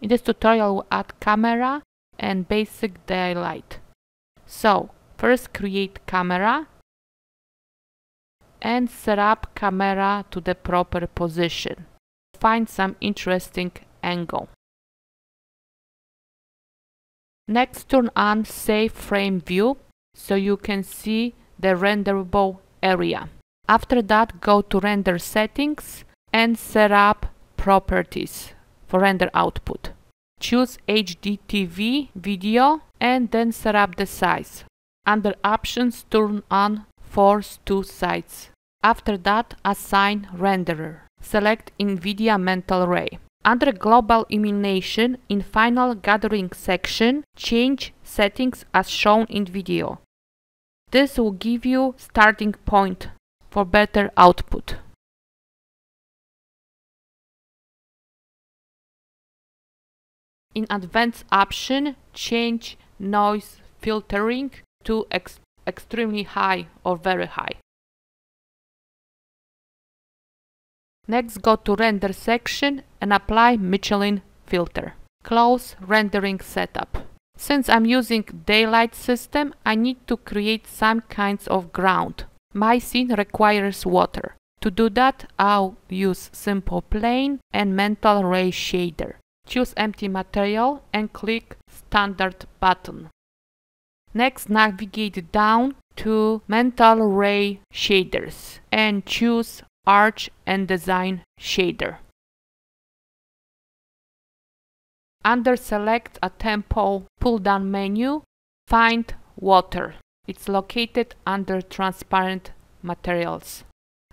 In this tutorial we'll add camera and basic daylight. So first create camera and set up camera to the proper position. Find some interesting angle. Next turn on safe frame view so you can see the renderable area. After that go to render settings and set up properties for render output. Choose HDTV video and then set up the size. Under options turn on force to sides. After that assign renderer. Select NVIDIA Mental Ray. Under global illumination in final gathering section change settings as shown in video. This will give you starting point for better output. In advanced option, change noise filtering to ex extremely high or very high. Next go to render section and apply Mitchell filter. Close rendering setup. Since I'm using daylight system, I need to create some kinds of ground. My scene requires water. To do that, I'll use simple plane and mental ray shader. Choose empty material and click standard button. Next navigate down to mental ray shaders and choose arch and design shader. Under select a template pull down menu, find water. It's located under transparent materials.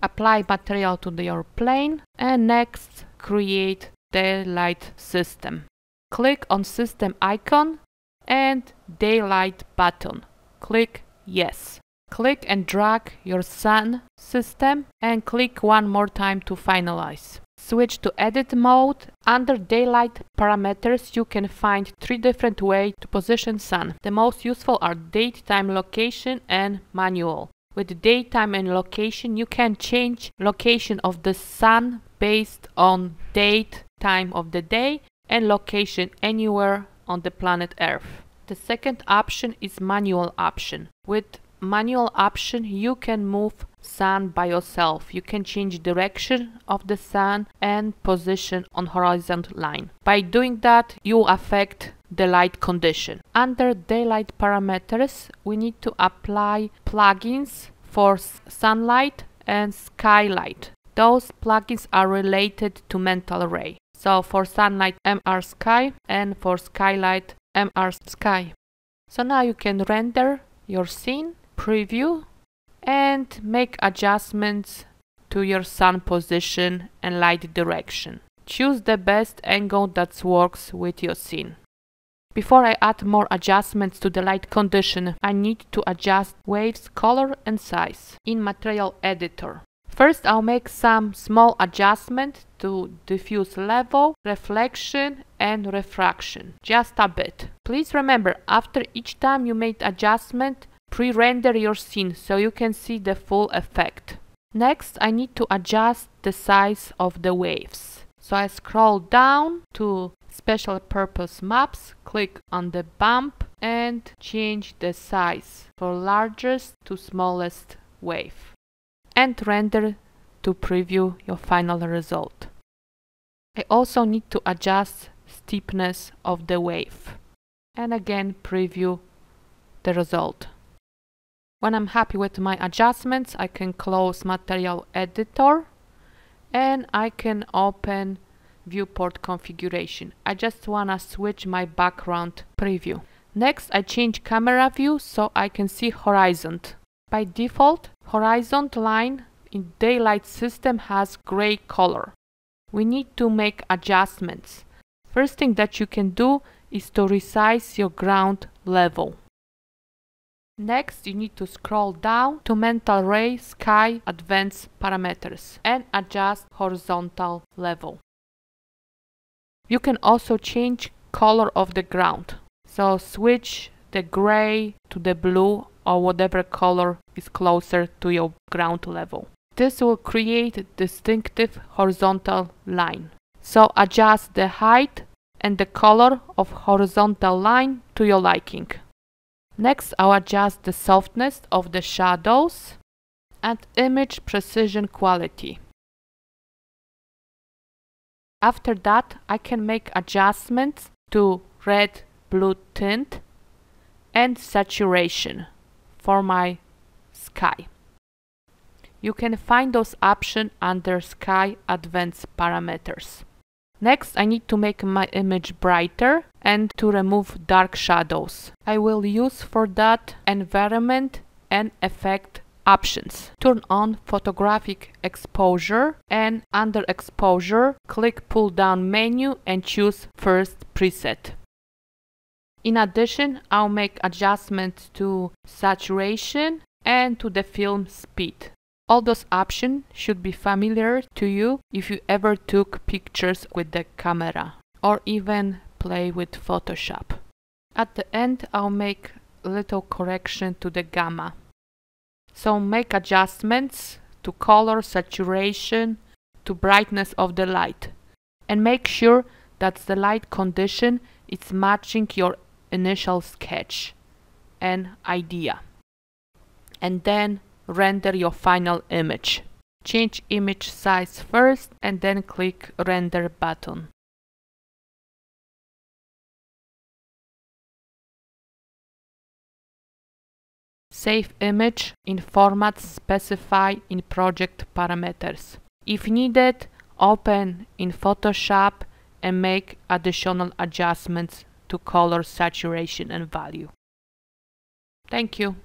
Apply material to your plane and next create daylight system. Click on system icon and daylight button. Click yes. Click and drag your sun system and click one more time to finalize. Switch to edit mode. Under daylight parameters you can find three different ways to position sun. The most useful are date, time, location and manual. With daytime and location you can change location of the sun based on date, time of the day and location anywhere on the planet Earth. The second option is manual option. With manual option you can move sun by yourself. You can change direction of the sun and position on horizontal line. By doing that you affect the light condition. Under daylight parameters we need to apply plugins for sunlight and skylight. Those plugins are related to mental ray. So for sunlight MR sky and for skylight MR sky. So now you can render your scene preview and make adjustments to your sun position and light direction. Choose the best angle that works with your scene. Before I add more adjustments to the light condition, I need to adjust waves color and size in Material Editor. First I'll make some small adjustment to diffuse level, reflection and refraction, just a bit. Please remember, after each time you made adjustment, pre-render your scene so you can see the full effect. Next I need to adjust the size of the waves. So I scroll down to special purpose maps, click on the bump and change the size for largest to smallest wave and render to preview your final result. I also need to adjust steepness of the wave and again preview the result. When I'm happy with my adjustments, I can close Material Editor and I can open viewport configuration. I just wanna switch my background preview. Next, I change camera view so I can see horizon. By default, horizon line in daylight system has gray color. We need to make adjustments. First thing that you can do is to resize your ground level. Next, you need to scroll down to Mental Ray Sky Advanced Parameters and adjust horizontal level. You can also change color of the ground. So switch the gray to the blue or whatever color is closer to your ground level. This will create a distinctive horizontal line. So adjust the height and the color of horizontal line to your liking. Next I'll adjust the softness of the shadows and image precision quality. After that I can make adjustments to red blue tint and saturation for my sky. You can find those options under Sky Advanced Parameters. Next I need to make my image brighter and to remove dark shadows. I will use for that environment and effect options. Turn on photographic exposure and under exposure click pull down menu and choose first preset. In addition, I'll make adjustments to saturation and to the film speed. All those options should be familiar to you if you ever took pictures with the camera or even play with Photoshop. At the end, I'll make little correction to the gamma. So make adjustments to color, saturation, to brightness of the light. And make sure that the light condition is matching your initial sketch and idea and then render your final image. Change image size first and then click render button. Save image in format specified in project parameters. If needed, open in Photoshop and make additional adjustments to color saturation and value. Thank you.